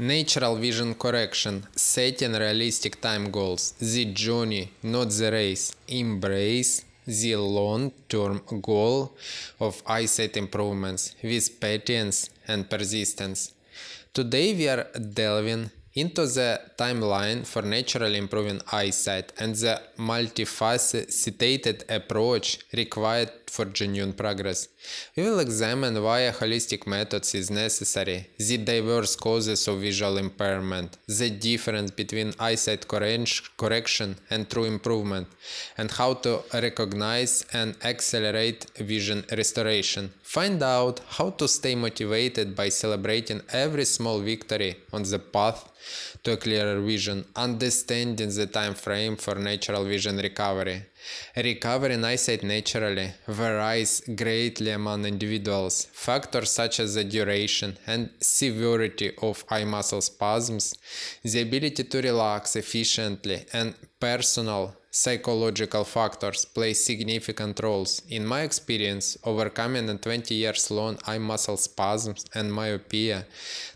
Natural vision correction, setting realistic time goals, the journey, not the race. Embrace the long term goal of eyesight improvements with patience and persistence. Today we are delving into the timeline for naturally improving eyesight and the multifaceted approach required for genuine progress. We will examine why a holistic method is necessary, the diverse causes of visual impairment, the difference between eyesight correction and true improvement, and how to recognize and accelerate vision restoration. Find out how to stay motivated by celebrating every small victory on the path to a clearer vision, understanding the time frame for natural vision recovery. Recovery in eyesight naturally varies greatly among individuals. Factors such as the duration and severity of eye muscle spasms, the ability to relax efficiently, and personal psychological factors play significant roles. In my experience, overcoming a 20 years long eye muscle spasms and myopia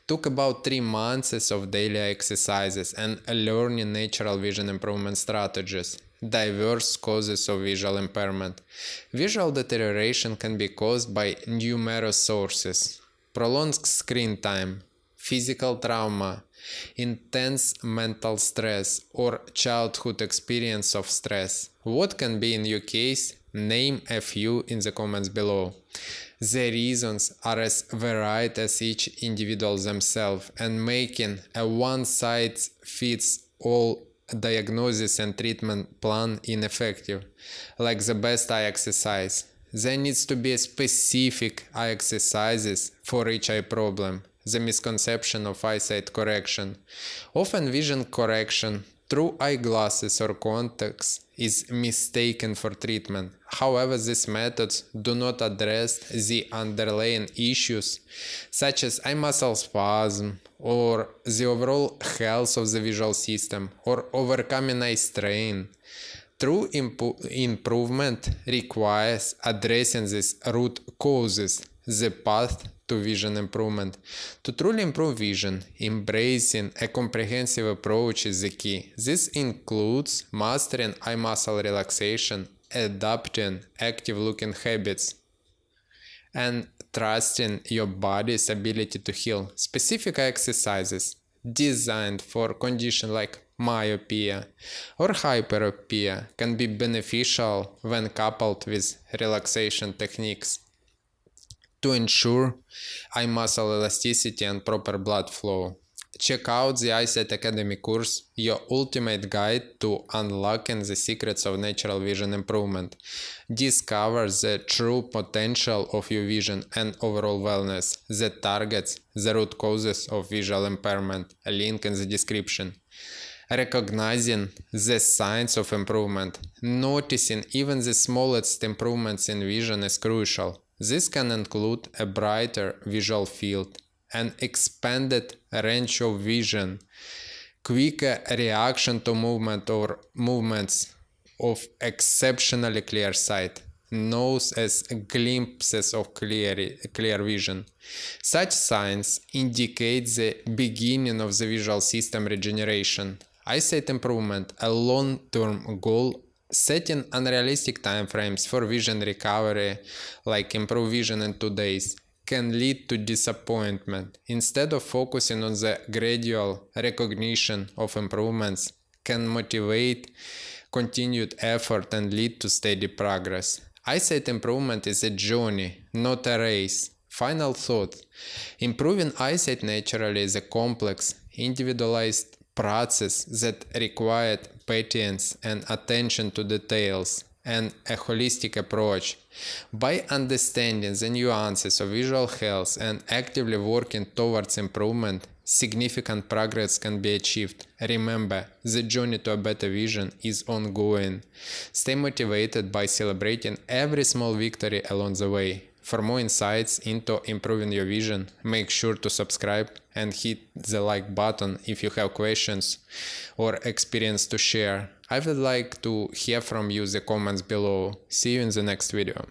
took about 3 months of daily exercises and learning natural vision improvement strategies diverse causes of visual impairment. Visual deterioration can be caused by numerous sources prolonged screen time, physical trauma, intense mental stress, or childhood experience of stress. What can be in your case? Name a few in the comments below. The reasons are as varied as each individual themselves, and making a one size fits all diagnosis and treatment plan ineffective, like the best eye exercise. There needs to be specific eye exercises for each eye problem. The misconception of eyesight correction. Often vision correction through eyeglasses or contacts is mistaken for treatment. However, these methods do not address the underlying issues such as eye muscle spasm or the overall health of the visual system or overcoming eye strain. True improvement requires addressing these root causes, the path to vision improvement. To truly improve vision, embracing a comprehensive approach is the key. This includes mastering eye muscle relaxation, adapting active looking habits, and trusting your body's ability to heal. Specific exercises designed for conditions like myopia or hyperopia can be beneficial when coupled with relaxation techniques to ensure eye muscle elasticity and proper blood flow. Check out the EyeSight Academy course, your ultimate guide to unlocking the secrets of natural vision improvement. Discover the true potential of your vision and overall wellness that targets the root causes of visual impairment. A link in the description. Recognizing the signs of improvement, noticing even the smallest improvements in vision is crucial. This can include a brighter visual field, an expanded range of vision, quicker reaction to movement or movements of exceptionally clear sight, known as glimpses of clear, clear vision. Such signs indicate the beginning of the visual system regeneration. Eyesight improvement, a long-term goal setting unrealistic timeframes for vision recovery, like improve vision in two days, can lead to disappointment. Instead of focusing on the gradual recognition of improvements, can motivate continued effort and lead to steady progress. Eyesight improvement is a journey, not a race. Final thought Improving eyesight naturally is a complex, individualized process that required patience and attention to details and a holistic approach. By understanding the nuances of visual health and actively working towards improvement, significant progress can be achieved. Remember, the journey to a better vision is ongoing. Stay motivated by celebrating every small victory along the way. For more insights into improving your vision, make sure to subscribe and hit the like button if you have questions or experience to share. I would like to hear from you the comments below. See you in the next video.